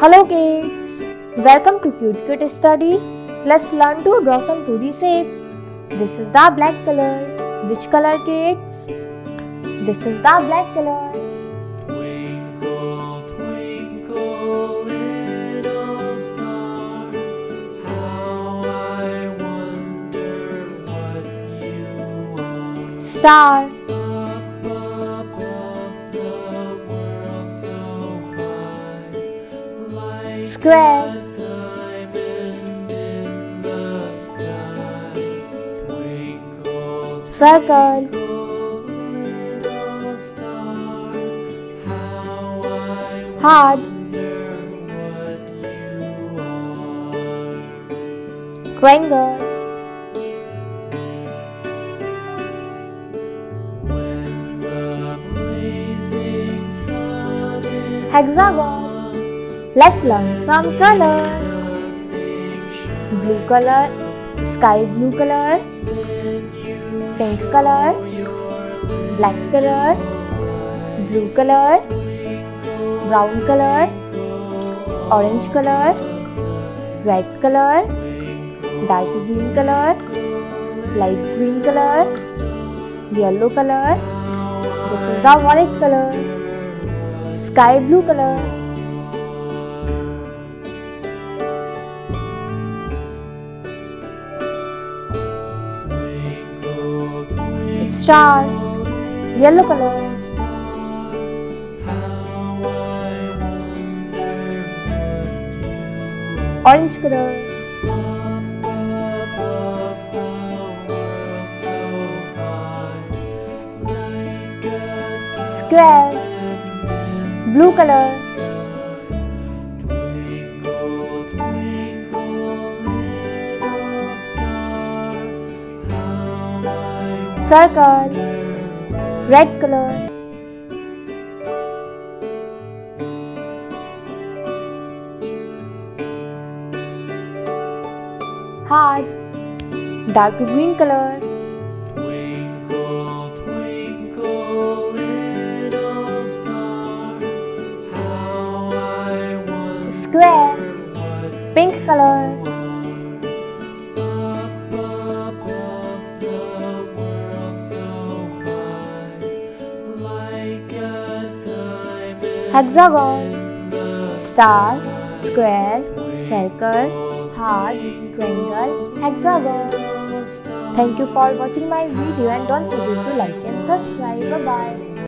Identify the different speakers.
Speaker 1: Hello kids, welcome to Cute Cute Study. Let's learn to draw some 2D shapes. This is the black color. Which color kids? This is the black color.
Speaker 2: Twinkle, twinkle, little star, how I wonder what you are.
Speaker 1: Star,
Speaker 2: When the blazing sun is
Speaker 1: hexagon. Let's learn some color. Blue color, sky blue color, pink color, black color, blue color, brown color, orange color, red color, dark green color, light green color, yellow color. This is the violet color, sky blue color. Star, yellow color,
Speaker 2: how I wonder
Speaker 1: orange color,
Speaker 2: above the world so high, like a
Speaker 1: square, blue color, circle, red color, heart, dark green color, square, pink color, hexagon, star, square, circle, heart, triangle, hexagon. Thank you for watching my video and don't forget to like and subscribe. Bye bye.